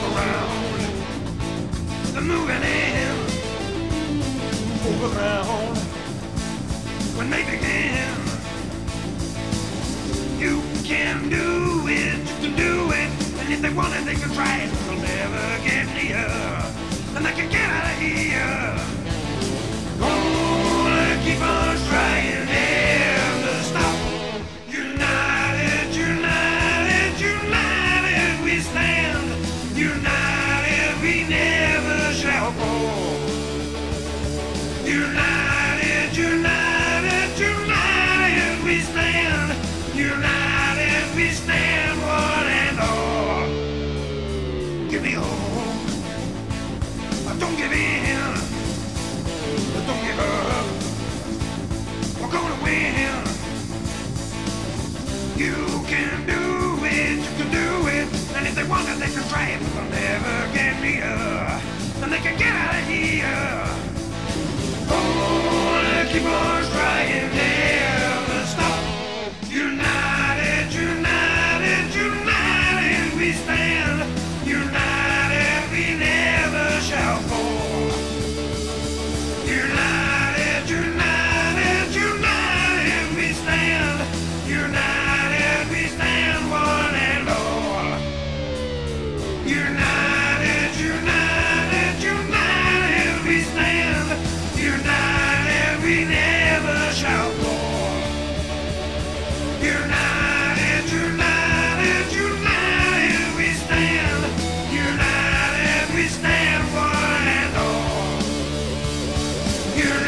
move around. They're moving in, move around. When they begin, you can do it, you can do it. And if they want it, they can try it. They'll never get near, and they can get give me up. Don't give in. Don't give up. We're gonna win. You can do it. You can do it. And if they want to, they can try it, but they'll never get me up. And they can get out of here. Oh, keep on trying. Never stop. United, united, united, we stand. United. stand, united we stand, one and all. United, united, united we stand, united we never shall fall. United. united, united we stand. United we stand, one and all. United.